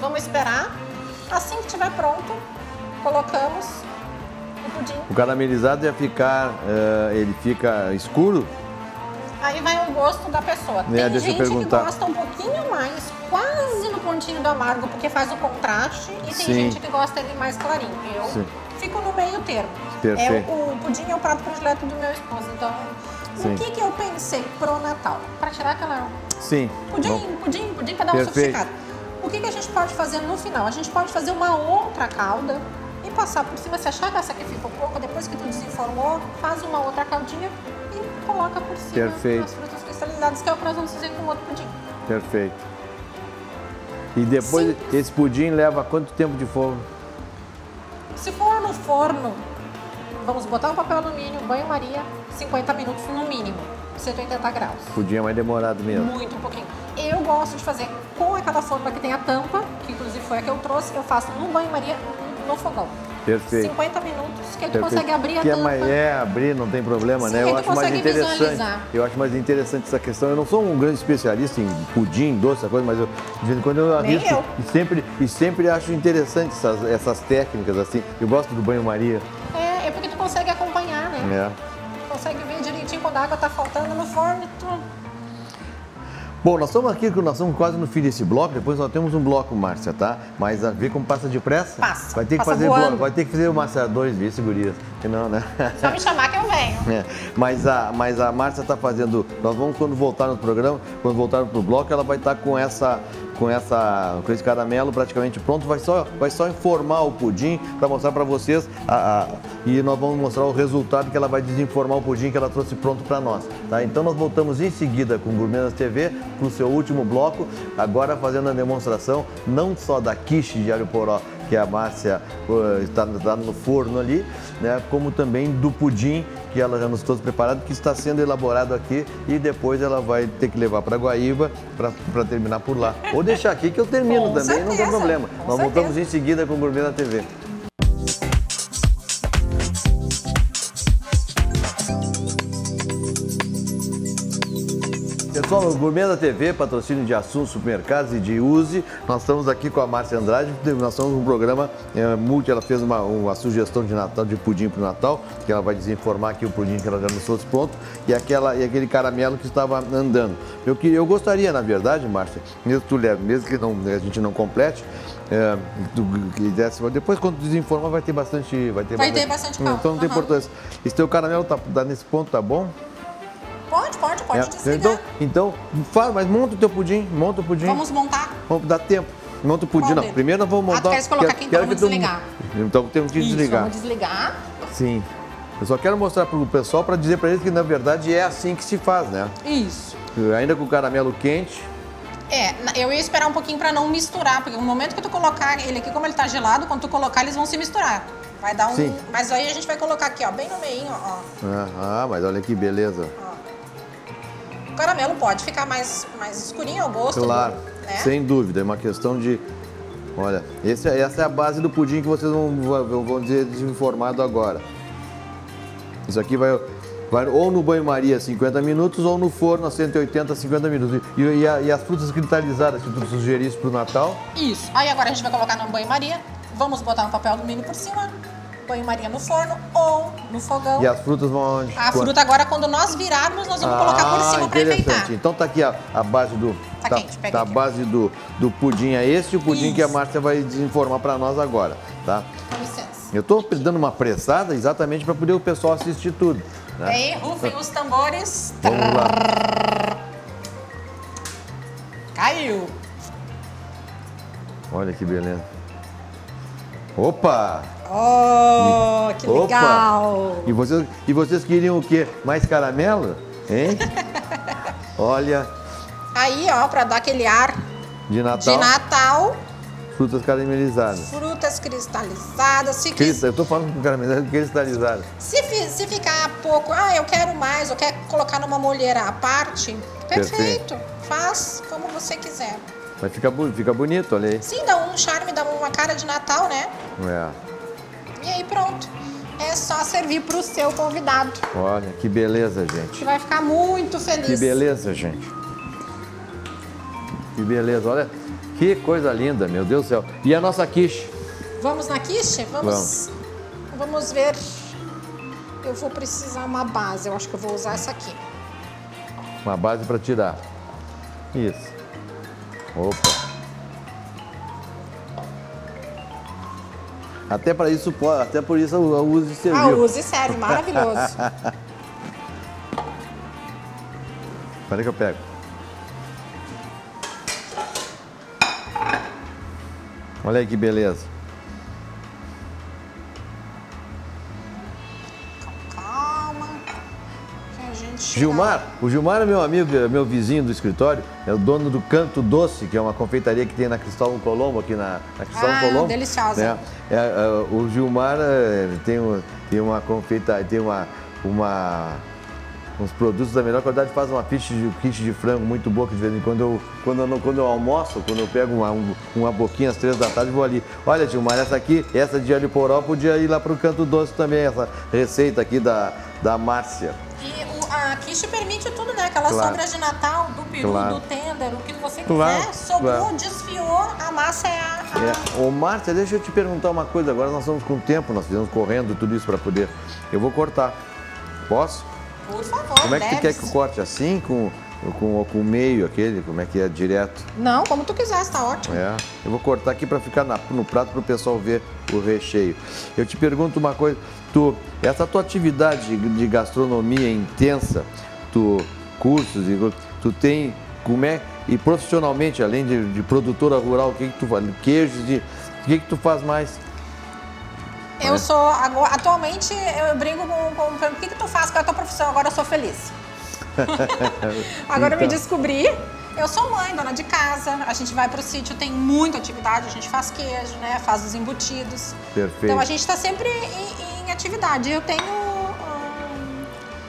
Vamos esperar. Assim que estiver pronto, colocamos o pudim. O caramelizado ia ficar, eh, ele fica escuro? Aí vai o gosto da pessoa. Tem É, eu gente que gosta um pouquinho mais, quase no pontinho do amargo, porque faz o contraste. E tem Sim. gente que gosta dele mais clarinho. Eu Sim. fico no meio termo. Perfeito. É, o, o pudim é o prato predileto do meu esposo. Então, Sim. o que, que eu pensei pro Natal? Para tirar aquela Sim. Pudim, Não. pudim, pudim para dar um sofisticado. O que, que a gente pode fazer no final? A gente pode fazer uma outra calda e passar por cima. Se achar que essa aqui ficou pouco, depois que tu desenformou, faz uma outra caldinha e coloca por cima Perfeito. as frutas cristalizadas, que é o que nós vamos fazer com o outro pudim. Perfeito. E depois, Sim. esse pudim leva quanto tempo de fogo? Se for no forno, vamos botar o papel alumínio, banho-maria, 50 minutos no mínimo, 180 graus. Pudim é mais demorado mesmo. Muito um pouquinho. Eu gosto de fazer com aquela forma que tem a tampa, que inclusive foi a que eu trouxe, eu faço no banho-maria no fogão. Perfeito. 50 minutos, que aí tu Perfeito. consegue abrir a que é, tampa. mais, é, abrir, não tem problema, Sim, né? Eu acho mais consegue interessante. visualizar. Eu acho mais interessante essa questão. Eu não sou um grande especialista em pudim, doce, essa coisa, mas eu, de vez em quando eu arrisco eu. e sempre, e sempre acho interessante essas, essas técnicas, assim. Eu gosto do banho-maria. É. Consegue ver direitinho quando a água tá faltando no forno. Bom, nós estamos aqui, nós estamos quase no fim desse bloco, depois nós temos um bloco, Márcia, tá? Mas a ver como passa depressa. Passa, Vai ter que passa fazer voando. bloco, vai ter que fazer o Márcia dois vezes, gurias. Que não, né? Só me chamar que eu venho. É, mas a, mas a Márcia está fazendo. Nós vamos, quando voltar no programa, quando voltar para o bloco, ela vai estar com essa. Com, essa, com esse caramelo praticamente pronto, vai só, vai só informar o pudim para mostrar para vocês a- a- e nós vamos mostrar o resultado que ela vai desinformar o pudim que ela trouxe pronto para nós. Tá? Então nós voltamos em seguida com o Gourmet TV para o seu último bloco, agora fazendo a demonstração não só da quiche de alho poró que a Márcia uh, está, está no forno ali, né, como também do pudim que ela já nos trouxe preparado, que está sendo elaborado aqui e depois ela vai ter que levar para Guaíba para terminar por lá. Ou deixar aqui que eu termino Com também, não tem certeza, problema. Nós voltamos certeza. em seguida com o Gourmet na TV. Pessoal, o Gourmet da TV, patrocínio de Assuntos Supermercados e de Use. Nós estamos aqui com a Márcia Andrade, nós estamos num programa é, multi, ela fez uma, uma sugestão de Natal, de pudim para o Natal, que ela vai desinformar aqui o pudim que ela já nos trouxe pronto, e, aquela, e aquele caramelo que estava andando. Eu, queria, eu gostaria, na verdade, Márcia, mesmo que tu leve, mesmo que não, a gente não complete, é, quisesse- depois quando desinforma vai ter bastante... Vai ter Vai ter bastante calma, Então não tem aham. importância. Esse teu caramelo tá, tá nesse ponto, tá bom? Pode, pode, pode É, desligar. Então, então fala, mas monta o teu pudim, monta o pudim. Vamos montar? Vamos dar tempo. Monta o pudim, Qual não. dele? Primeiro nós vamos Ah, montar. tu queres colocar aqui, então vamos desligar. Então temos que Isso, desligar. Vamos desligar. Sim. Eu só quero mostrar pro pessoal para dizer para eles que na verdade é assim que se faz, né? Isso. Ainda com o caramelo quente. É, eu ia esperar um pouquinho pra não misturar, porque no momento que tu colocar ele aqui, como ele tá gelado, quando tu colocar, eles vão se misturar. Vai dar um. Sim. Mas aí a gente vai colocar aqui, ó, bem no meio, ó. Ah, ah, mas olha que beleza. O caramelo pode ficar mais, mais escurinho ao gosto. Claro, né? sem dúvida. É uma questão de. Olha, esse, é- essa é a base do pudim que vocês vão, vão vão dizer desinformado agora. Isso aqui vai, vai ou no banho-maria 50 minutos ou no forno a 180 50 minutos. E, e a- e as frutas cristalizadas que tu sugeriste para o Natal? Isso. Aí agora a gente vai colocar no banho-maria. Vamos botar um papel alumínio por cima. Banho-maria no forno ou no fogão. E as frutas vão aonde? A Quando? fruta agora, quando nós virarmos, nós vamos colocar por cima Ah, interessante. enfeitar. Então tá aqui a, a base do. Tá quente, pega tá a base do, do pudim é esse e o pudim que a Isso. Márcia vai desinformar para nós agora, tá? Com licença. Eu tô dando uma pressada exatamente para poder o pessoal assistir tudo. Né? Aí, rufem os tambores. Vamos lá. Caiu. Olha que beleza. Opa! Oh, que Opa! legal. E vocês, e vocês queriam o quê? Mais caramelo? Hein? Olha, Aí, ó, pra dar aquele ar de Natal, de Natal, frutas caramelizadas. frutas cristalizadas. Se, quis- Crista- Eu tô falando com caramelizadas cristalizadas. se, se ficar pouco, ah, eu quero mais, eu quero colocar numa molheira à parte, perfeito. Faz como você quiser. Mas fica, fica bonito, olha aí. Sim, dá um charme, dá uma cara de Natal, né? É. E aí pronto. É só servir pro seu convidado, Olha, que beleza, gente. que vai ficar muito feliz. Que beleza, gente. Que beleza, olha. Que coisa linda, meu Deus do céu. E a nossa quiche? Vamos na quiche? Vamos, vamos ver. Eu vou precisar uma base. Eu acho que eu vou usar essa aqui. Uma base para tirar. Isso. Opa. Até para isso, até por isso a Uzi Ah, serviu. use serve, maravilhoso. Espera que eu pego. Olha aí que beleza. Gilmar, o Gilmar é meu amigo, é meu vizinho do escritório, é o dono do Canto Doce, que é uma confeitaria que tem na Cristóvão Colombo, aqui na, na Cristóvão Ah, Colombo. deliciosa. né? É, é, o Gilmar é, tem, tem uma confeitaria, tem uma, uma, uns produtos da melhor qualidade, faz uma kit de, kit de frango muito boa, que de vez em quando eu, quando eu, quando eu almoço, quando eu pego uma, um- uma boquinha às três da tarde, vou ali. Olha, Gilmar, essa aqui, essa de alho poró, podia ir lá pro Canto Doce também, essa receita aqui da, da Márcia. E o, a quiche permite tudo, né? Aquelas Claro. sobras de Natal, do peru, Claro. do tender, o que você Claro, quiser. Sobrou, claro. desfiou, a massa é a... É. Ô, Márcia, deixa eu te perguntar uma coisa. Agora nós estamos com tempo, nós fizemos correndo tudo isso para poder. Eu vou cortar. Posso? Por favor, Como é que tu quer que eu corte? Assim, com, com, com o meio aquele, como é que é, direto? Não, como tu quiser, está ótimo. É. Eu vou cortar aqui para ficar na, no prato para o pessoal ver o recheio. Eu te pergunto uma coisa, tu, essa tua atividade de, de gastronomia intensa, tu cursos, tu tem como é e profissionalmente, além de, de produtora rural, o que, que tu faz? Queijos, de, o que, que tu faz mais? Eu é. sou, atualmente, eu brinco com, com, o que, que tu faz com a tua profissão? Agora eu sou feliz. Agora então. eu me então. descobri. Eu sou mãe, dona de casa. A gente vai para o sítio, tem muita atividade. A gente faz queijo, né? Faz os embutidos. Perfeito. Então a gente está sempre em, em, atividade. Eu tenho. Hum,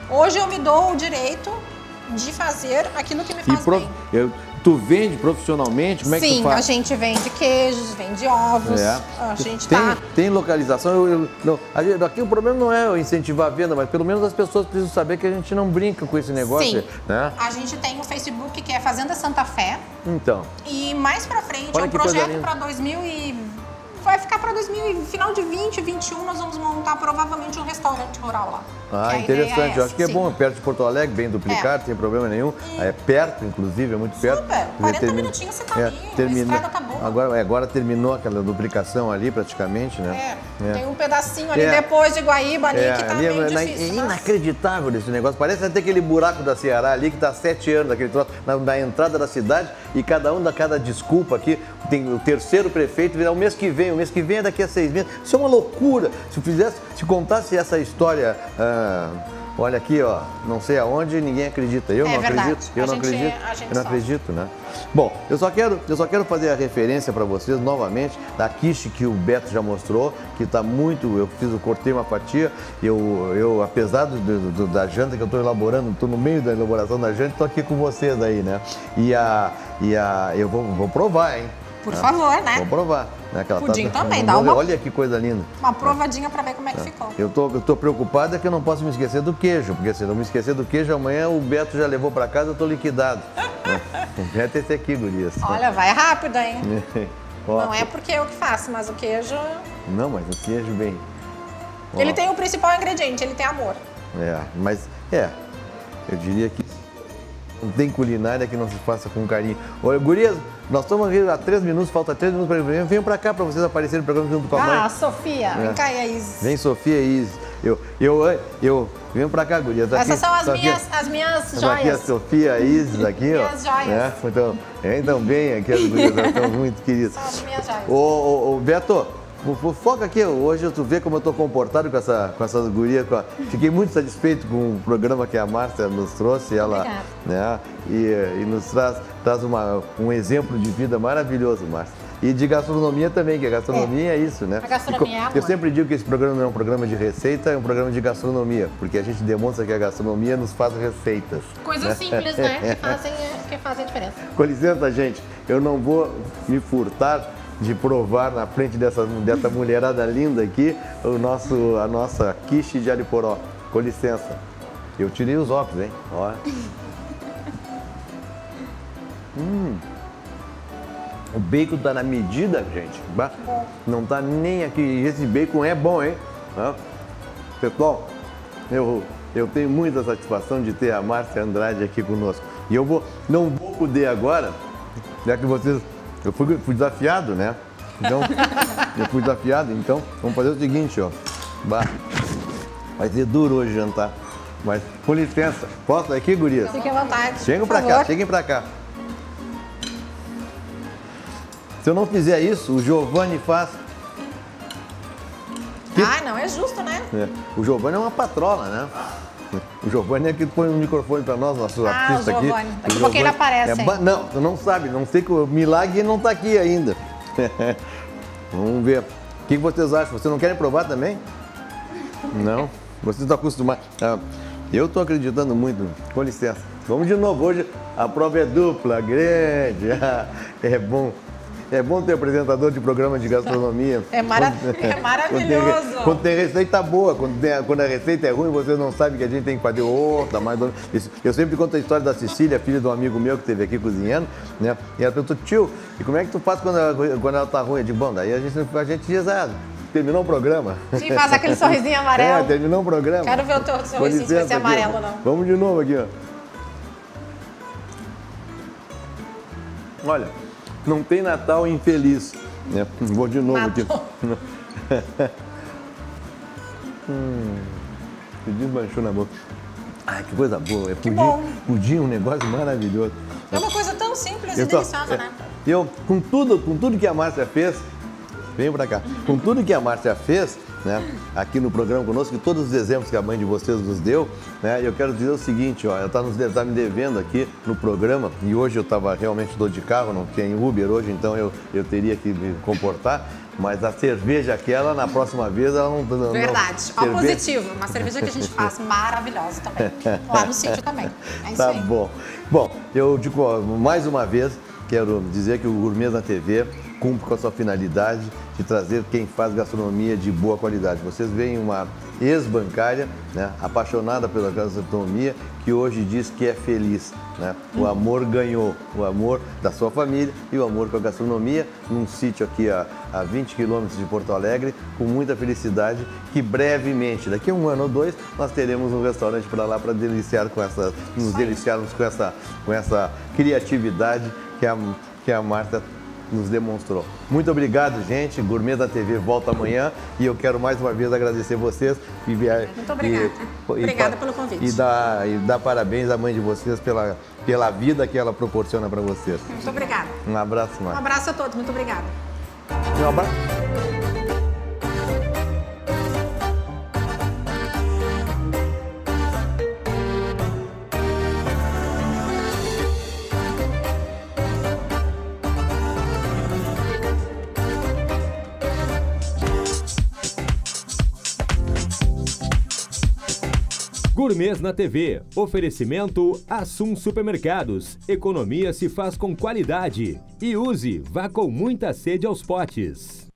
hoje eu me dou o direito de fazer aquilo que me faz pro... bem. Eu Tu vende profissionalmente? Como é Sim, que tu faz? a gente vende queijos, vende ovos. É. A gente tem, tá... tem localização. Eu, eu, não, aqui o problema não é incentivar a venda, mas pelo menos as pessoas precisam saber que a gente não brinca com esse negócio. Sim. Né? A gente tem o Facebook que é Fazenda Santa Fé. Então. E mais pra frente Olha é um projeto para 2020 vai ficar para 2000 final de 20, 21 nós vamos montar provavelmente um restaurante rural lá. Ah, interessante. É Eu acho que é bom, perto de Porto Alegre, bem duplicado, é. não tem problema nenhum. E... É perto, inclusive, é muito perto. Super, 40 termina... minutinhos você tá é, ali, termina... a estrada tá boa. Agora, é, agora terminou aquela duplicação ali, praticamente, né? É, é. tem um pedacinho ali é. depois de Guaíba ali que tá ali meio é, difícil. É inacreditável esse negócio. Parece até aquele buraco da Ceará ali que tá há sete anos, aquele troço, na, na, entrada da cidade, e cada um dá cada desculpa aqui. Tem o terceiro prefeito, virá o mês que vem, o mês que vem é daqui a seis meses. Isso é uma loucura. Se fizesse, se contasse essa história. Ah, olha aqui, ó, não sei aonde, ninguém acredita. Eu é não verdade. acredito. Eu a não gente, acredito. eu não acredito, né? Bom, eu só quero, eu só quero fazer a referência para vocês novamente da quiche que o Beto já mostrou, que está muito. Eu fiz, eu cortei uma fatia. Eu, eu apesar do, do, da janta que eu estou elaborando, estou no meio da elaboração da janta, estou aqui com vocês aí, né? E a, e a, eu vou, vou provar, hein? Por né? favor, né? Vou provar. Né? Aquela Pudim tá, também, dá uma... Olha que coisa linda. Uma provadinha para ver como é que é. ficou. Eu tô, eu tô preocupado é que eu não posso me esquecer do queijo, porque se eu não me esquecer do queijo, amanhã o Beto já levou para casa, eu tô liquidado. o Beto é esse aqui, gurias. Olha, vai rápido, hein? não é porque eu que faço, mas o queijo... Não, mas o queijo bem... Ele tem o principal ingrediente, ele tem amor. É, mas é, eu diria que não tem culinária que não se faça com carinho. Olha, gurias, nós estamos aqui há três minutos, falta três minutos para ele. Venham para cá para vocês aparecerem no programa junto com a mãe. Ah, Sofia, é. vem cá e a Isis. Vem, Sofia e Isis. Eu, eu, eu, venham para cá, gurias. Tá Essas aqui, são as, tá minhas, aqui, as minhas joias. Aqui a Sofia, a Isis, aqui, minhas ó. Minhas joias. É, então, então, bem aqui as gurias, estão muito queridas. São as minhas joias. Ô, ô, ô Beto, Foca aqui, hoje tu vê como eu estou comportado com, essa, com essas gurias. Com a... Fiquei muito satisfeito com o programa que a Márcia nos trouxe. Ela, né, e, e nos traz, traz uma, um exemplo de vida maravilhoso, Márcia. E de gastronomia também, que a gastronomia é, é isso, né? A gastronomia é amor. Eu sempre digo que esse programa não é um programa de receita, é um programa de gastronomia, porque a gente demonstra que a gastronomia nos faz receitas. Coisas né? simples, né? Que fazem, que fazem a diferença. Com licença, gente, eu não vou me furtar de provar na frente dessa, dessa mulherada linda aqui o nosso, a nossa quiche de Ariporó. Com licença. Eu tirei os óculos, hein? Ó. hum. O bacon tá na medida, gente. Não tá nem aqui. Esse bacon é bom, hein? Pessoal, eu, eu tenho muita satisfação de ter a Márcia Andrade aqui conosco. E eu vou, não vou poder agora, já que vocês eu fui, fui desafiado, né? Então, eu fui desafiado, então vamos fazer o seguinte, ó. Bah, vai ser duro hoje jantar. Mas, com licença, posso aqui, gurias? Fiquem à vontade. Cheguem pra favor. cá, cheguem pra cá. Se eu não fizer isso, o Giovanni faz. Que... Ah, não é justo, né? É. O Giovanni é uma patrola, né? O Giovanni é que põe um microfone para nós, nosso ah, artista aqui. Daqui a pouco ele aparece. É, não, tu não sabe, não sei que o milagre não está aqui ainda. Vamos ver. O que vocês acham? Vocês não querem provar também? Não? Vocês estão acostumados. Ah, eu estou acreditando muito. Com licença. Vamos de novo. Hoje a prova é dupla, grande. é bom. É bom ter apresentador de programa de gastronomia. É, mara é maravilhoso. Quando tem, quando tem, receita boa, quando, tem, quando, a receita é ruim, você não sabe que a gente tem que fazer outra, mais Eu sempre conto a história da Cecília, filha de um amigo meu que esteve aqui cozinhando, né? E ela perguntou, tio, e como é que tu faz quando ela, quando ela tá ruim? Eu digo, bom, daí a gente, a gente diz, ah, terminou o programa. Sim, faz aquele sorrisinho amarelo. É, terminou o programa. Quero ver o teu sorrisinho se vai ser amarelo não. Vamos de novo aqui, ó. Olha, não tem Natal infeliz. Né? Vou de novo aqui. hum, desmanchou na boca. Ai, que coisa boa. É pudim, bom. pudim, um negócio maravilhoso. É uma coisa tão simples Eu e tô- deliciosa, é, né? Eu, com tudo, com tudo que a Márcia fez, vem pra cá, com tudo que a Márcia fez, né, aqui no programa conosco, e todos os exemplos que a mãe de vocês nos deu, né, eu quero dizer o seguinte, ó, ela tá, nos, tá me devendo aqui no programa, e hoje eu tava realmente dor de carro, não tinha Uber hoje, então eu, eu teria que me comportar, mas a cerveja aquela, na próxima vez, ela não... não Verdade. Ó, cerveja- positivo. Uma cerveja que a gente faz maravilhosa também. Lá no sítio também. É isso Tá aí. bom. Bom, eu digo ó, mais uma vez, quero dizer que o Gourmet na TV cumpre com a sua finalidade de trazer quem faz gastronomia de boa qualidade. Vocês veem uma ex-bancária, né, apaixonada pela gastronomia, que hoje diz que é feliz. Né? O amor ganhou, o amor da sua família e o amor com a gastronomia, num sítio aqui a, a 20 quilômetros de Porto Alegre, com muita felicidade, que brevemente, daqui a um ano ou dois, nós teremos um restaurante para lá para deliciar com essa, nos deliciarmos com essa, com essa criatividade que a, que a Marta nos demonstrou. Muito obrigado, gente. Gourmet da TV volta amanhã e eu quero mais uma vez agradecer vocês. E, Muito obrigada. Obrigada pelo convite. E dar, e dar parabéns à mãe de vocês pela, pela vida que ela proporciona para vocês. Muito obrigada. Um abraço, Um Marta. abraço a todos. Muito obrigada. Um abraço. Gourmets na TV. Oferecimento Assum Supermercados. Economia se faz com qualidade. E use, vá com muita sede aos potes.